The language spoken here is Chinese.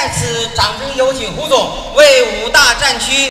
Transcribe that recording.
再次掌声有请胡总为五大战区